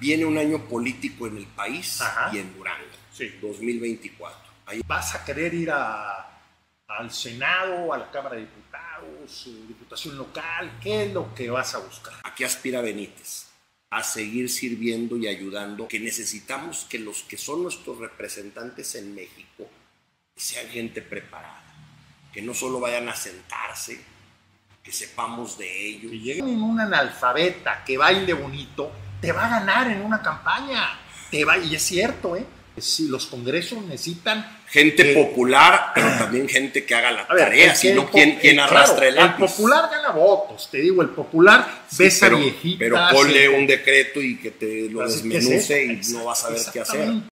Viene un año político en el país Ajá. y en Durango, Sí. 2024. Ahí ¿Vas a querer ir a- al Senado, a la Cámara de Diputados, Diputación Local? ¿Qué es lo que vas a buscar? Aquí aspira Benítez a seguir sirviendo y ayudando, que necesitamos que los que son nuestros representantes en México sean gente preparada, que no solo vayan a sentarse, que sepamos de ellos. Que llegue un analfabeta que baile bonito, te va a ganar en una campaña. Te va, y es cierto, ¿eh? Si los congresos necesitan Gente Eh, popular, pero también gente que haga la ver, tarea, el si que- no, ¿quién, el- quién claro, el lápiz? popular gana votos, te digo, el popular Sí, ves a pero, viejitas. pero ponle eh, un decreto y que te lo es desmenuce y no vas a ver qué hacer.